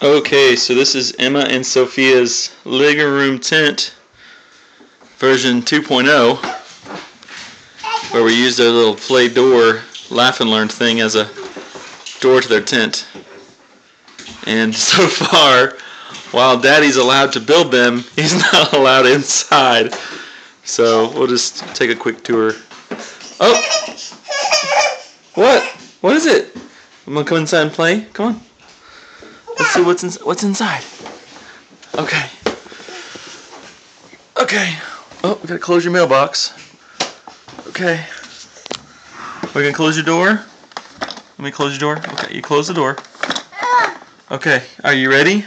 Okay, so this is Emma and Sophia's living room tent version 2.0 where we used their little play door laugh and learn thing as a door to their tent. And so far, while Daddy's allowed to build them, he's not allowed inside. So we'll just take a quick tour. Oh! What? What is it? I'm gonna come inside and play. Come on. Let's see what's in, what's inside. Okay. Okay. Oh, we gotta close your mailbox. Okay. We're gonna close your door. Let me close your door. Okay, you close the door. Okay, are you ready?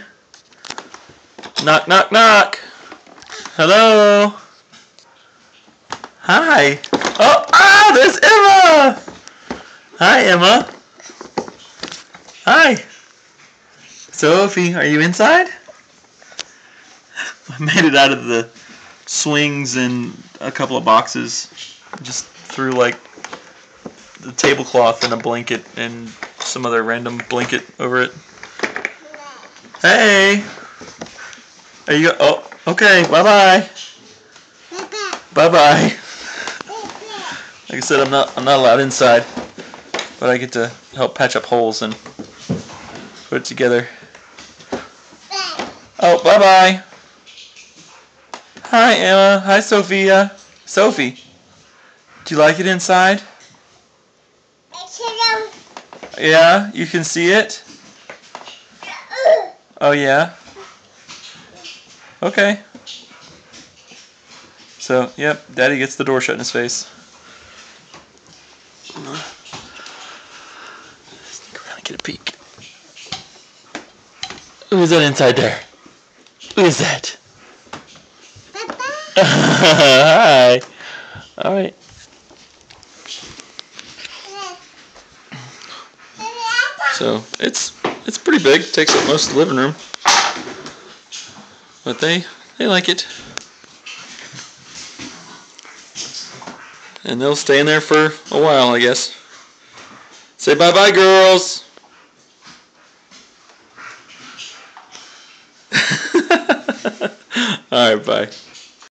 Knock, knock, knock. Hello. Hi. Oh, ah, there's Emma. Hi, Emma. Hi. Sophie, are you inside? I made it out of the swings and a couple of boxes. Just threw like the tablecloth and a blanket and some other random blanket over it. Hey! Are you? Oh, okay. Bye bye. Bye bye. Like I said, I'm not I'm not allowed inside, but I get to help patch up holes and put it together. Oh, bye bye. Hi, Emma. Hi, Sophia. Sophie, do you like it inside? Yeah, you can see it? Oh, yeah? Okay. So, yep, Daddy gets the door shut in his face. Sneak around and get a peek. Who's that inside there? Who is that? Hi. All right. So it's it's pretty big. Takes up most of the living room, but they they like it, and they'll stay in there for a while, I guess. Say bye bye, girls. All right, bye.